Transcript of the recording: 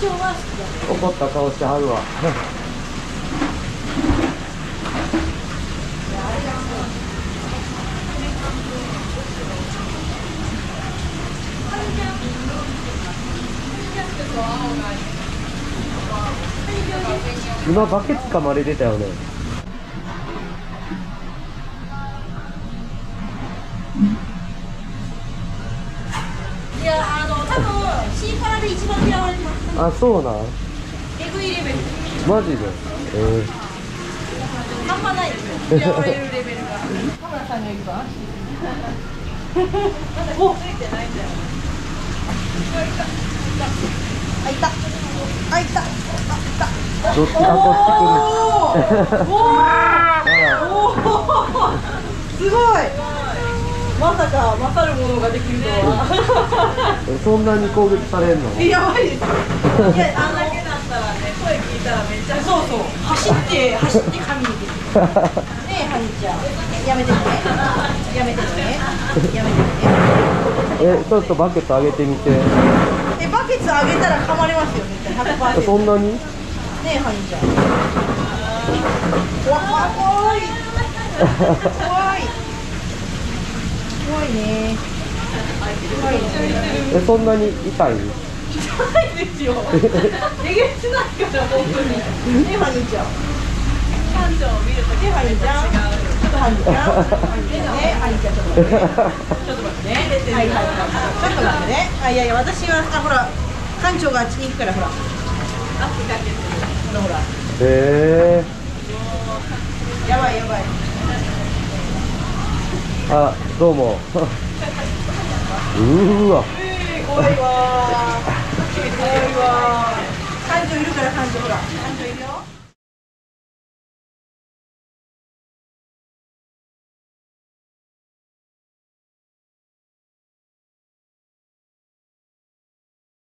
長は好きだね。怒った顔してはるわ。今バケツかまれてたよねで一番嫌われてます。あそうなん？えぐいレベル。マジで？え半端ないですよ嫌われるレベルが田村さんが一番おついてないんだよ。あいたあいたあいたー、どっちがこっち来る？おおおすごいまさか勝るものができるとは。そんなに攻撃されんの？やばいで。すいや あんだけだったらね声聞いたらめっちゃそうそう。走って走って神にねえハニーちゃん。やめてね。やめてね。やめてね。えちょっとバケツ上げてみて。えバケツあげたら噛まれますよ絶対。100%そんなに？ねえハニーちゃん。怖い怖い。怖 いね。えそんなに痛い？痛いですよ。えげつないから本当に。ねえハニーちゃん。を見るとねハニーちゃん。ちょっとハニーちゃんねハニーちゃん。ちょっと待ってね。ちょっと待ってね。はいはいはい。ちょっと待ってね。あいやい。や私はあほら館長があっちに行くからほら。汗かけてるほらほらえやばいやばいー、あどうも。うわ、えー、怖いわ怖いわ感情いるから感情ほら。感情いるよ。